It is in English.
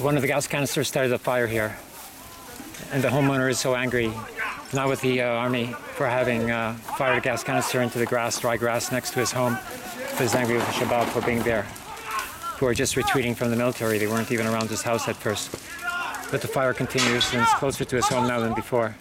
One of the gas canisters started a fire here, and the homeowner is so angry, not with the uh, army for having uh, fired a gas canister into the grass, dry grass next to his home, but he's angry with the Shabab for being there, who are just retreating from the military. They weren't even around his house at first. But the fire continues, and it's closer to his home now than before.